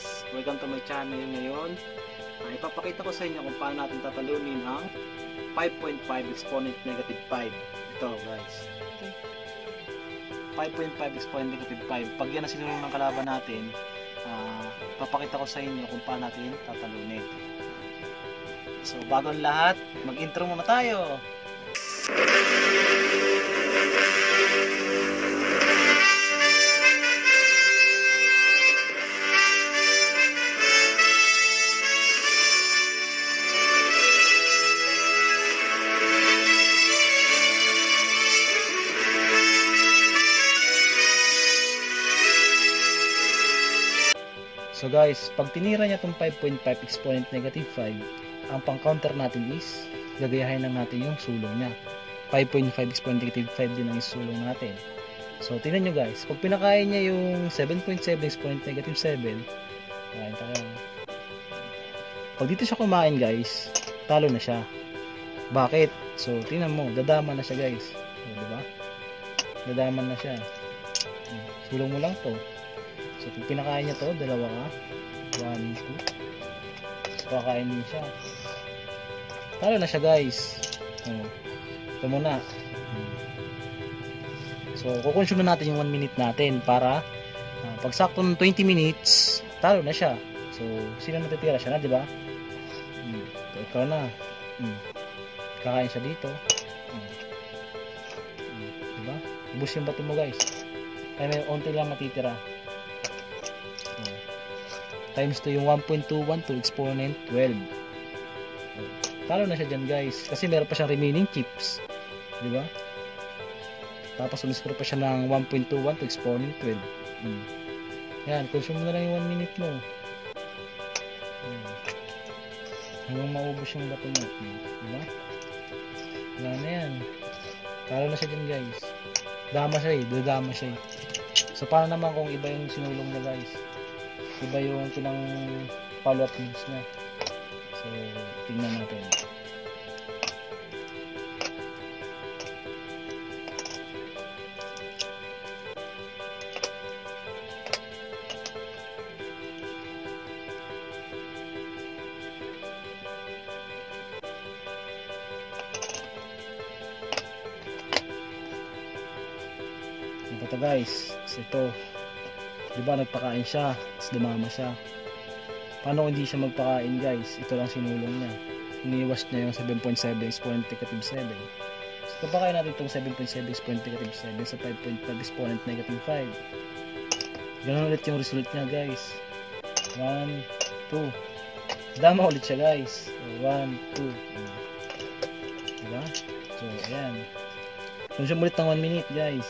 guys! Welcome to my channel ngayon. Uh, ipapakita ko sa inyo kung paano natin tatalunin ang 5.5 exponent negative 5. Ito guys. 5.5 exponent negative 5. Pag yan ang sinulong ng kalaban natin, uh, papakita ko sa inyo kung paano natin tatalunin. So bago lahat, mag-intro muna tayo! So guys, pag tinira niya itong 5.5 exponent negative 5, ang pang-counter natin is, gagayahin lang natin yung sulong niya. 5.5 exponent negative 5 din ang isulong natin. So, tingnan nyo guys, pag pinakain niya yung 7.7 exponent negative 7, kain tayo. Pag dito siya kumain guys, talo na siya. Bakit? So, tingnan mo, dadama na siya guys. So, diba? Dadaman na siya. Sulong mo lang to. So, pag pinakain niya to, dalawa ka. 1, 2. So, kakain din siya. Talo na siya, guys. Oh. Ito muna. So, kukonsume na natin yung 1 minute natin para uh, pag sakto ng 20 minutes, talo na siya. So, sino natitira siya na, di ba? Hmm. So, ikaw na. Hmm. Kakain siya dito. Hmm. Hmm. Di ba? Ubus yung bato mo, guys. Kaya may onti lang matitira times to yung 1.21 to exponent 12 talo na siya dyan guys. Kasi meron pa siyang remaining chips. Di ba? Tapos umiscore pa siya ng 1.21 to exponent 12 hmm. yan consume na lang yung 1 minute mo. Hmm. hanggang maubos yung bato mo. Hmm. di ba? Wala na yan. Talo na siya dyan guys. Dama siya eh. Dadama siya eh. So paano naman kung iba yung sinulong na guys iba yung pinang follow up needs niya. So tingnan natin. Ito guys. Ito di ba nagpakain siya tapos dumama siya. Paano hindi siya magpakain guys? Ito lang sinulong niya. Iniwas niya yung 7.7 exponent negative 7 so kapakain natin itong 7.7 exponent negative 7 sa 5.5 exponent negative 5 ganun ulit yung result niya guys. 1 2 dama ulit siya guys. So, 1 2 diba? So ayan. Consume ulit ng 1 minute guys.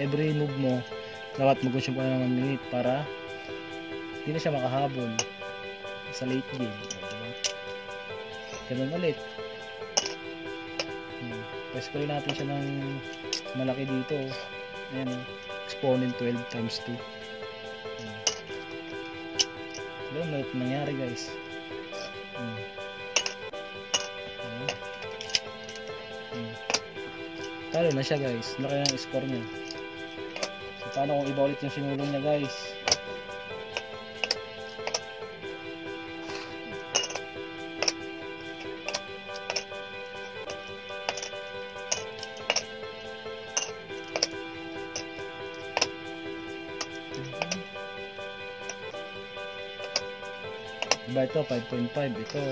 Every move mo dapat mag-consume ka ng 1 minute para hindi na siya makahabol sa late game diba? ganun ulit hmm. press ko rin natin siya ng malaki dito ayan exponent 12 times 2 hmm. ganun ulit nangyari guys. Hmm. Hmm. talo na siya guys laki ng score niya paano kung iba ulit yung sinulong niya guys? Diba ito 5.5 ito.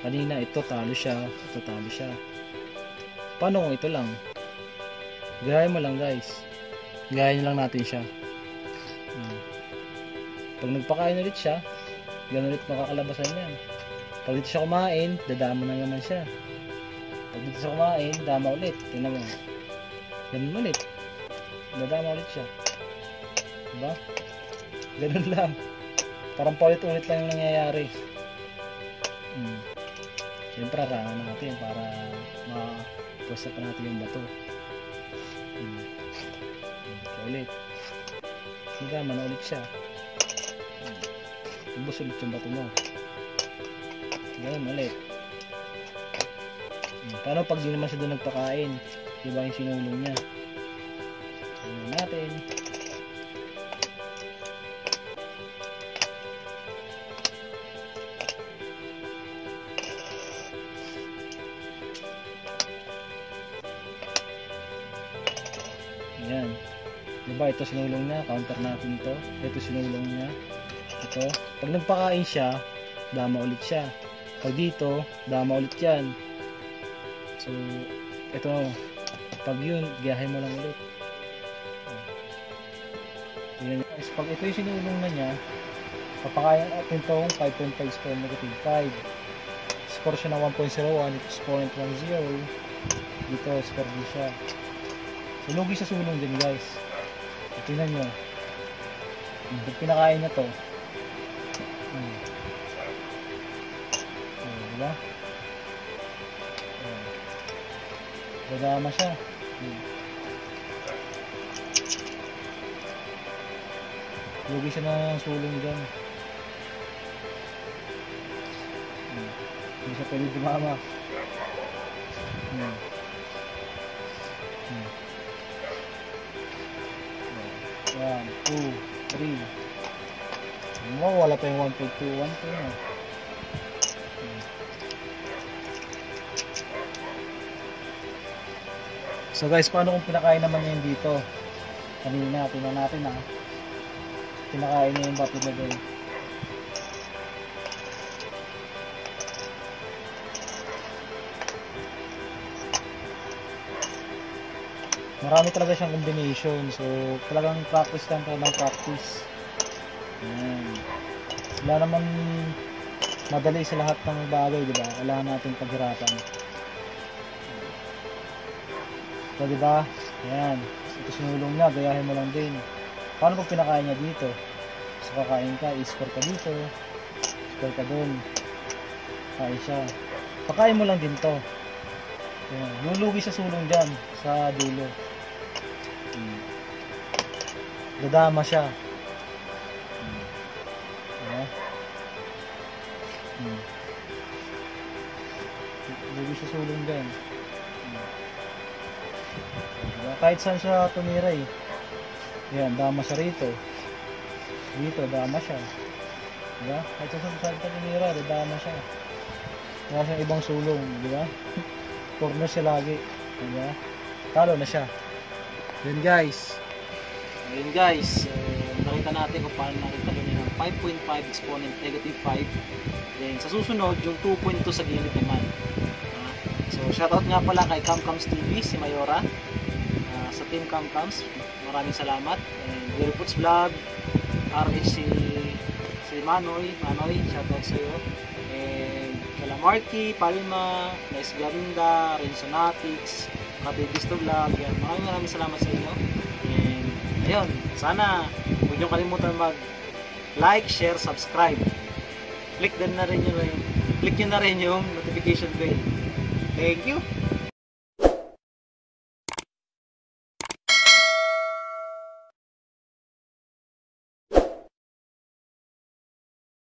Kanina ito talo siya. Ito talo siya. Paano kung ito lang? Gaya mo lang guys gayahin lang natin siya. Hmm. pag nagpakain ulit siya ganun ulit makakalabasan yan. Pag dito siya kumain dadama na naman siya. Pag dito siya kumain dama ulit. Tingnan mo. Ganun ulit. Dadama ulit siya. Diba? Ganun lang. Parang paulit-ulit lang yung nangyayari. Hmm. siyempre rangan natin para ma-pwesta pa natin yung bato. Hmm. Ulit. Higama na ulit siya. Hmm. ubos ulit yung bato mo. Ganun ulit. Hmm. paano pag di naman siya doon nagpakain? Diba yung sinulong niya? Tingnan natin Diba, ito sinulong niya, counter natin ito. Ito sinulong niya. Ito. Pag nagpakain siya, dama ulit siya. Pag dito, dama ulit yan. So, ito. Pag yun, gayahin mo lang ulit. Ayan. Guys, pag ito yung sinulong na niya, papakayan natin itong 5.5 score negative 5. Score siya na 1.01, ito is 0.10. Dito, score din siya. So, lugi sa sulong din guys. Tingnan nyo. Hmm, Pag pinakain na to. Hmm. Oh, diba? Oh. Dadama siya. Hmm. Lugi siya ng sulong dyan. Hmm. Hindi siya pwede dumama. Hmm. Hmm. One, two, three. Mo, wala pa yung 1.2, 1 to na. Hmm. So guys, paano kung pinakain naman niya yun dito? Kanina, tingnan natin ha. Pinakain niya yung batid na doon. Marami talaga siyang combination. So, talagang practice lang tayo ng practice. Ayan. Wala naman madali sa lahat ng bagay, di ba? Kailangan natin paghirapan. So, di ba? Ayan. Ito sinulong niya, gayahin mo lang din. Paano pag pinakain niya dito? So, kakain ka, i-score ka dito. Score ka dun. Kain siya. Pakain mo lang din to. Ayan. Lulugi sa sulong dyan, sa dulo. Dadama siya. Hmm. Diba? Hmm. Lulugi sa sulong dyan. Hmm. Diba? Kahit saan siya tumira eh. Ayan, dama siya rito. Dito, dama siya. Diba? Kahit saan saan siya tumira, dama siya. Wala siyang ibang sulong, di ba? corner siya lagi. Diba? Talo na siya. Yun guys. Ayun guys. Uh, nakita natin kung paano natin talunin ng 5.5 exponent negative 5. Then sa susunod, yung 2.2 sa gilid naman. Ah, so shoutout nga pala kay Camcams TV, si Mayora. Ah, sa team Camcams, maraming salamat. And Willputs Vlog, RH si, si Manoy. Manoy, shoutout sa iyo. And kala Marky, Palma, Nice Garinda, Rensonatics, Kabibisto Vlog, yan. Maraming maraming salamat sa inyo. Ayun, sana huwag niyong kalimutan mag like, share, subscribe. Click din na rin yun, click nyo na rin yung notification bell. Thank you!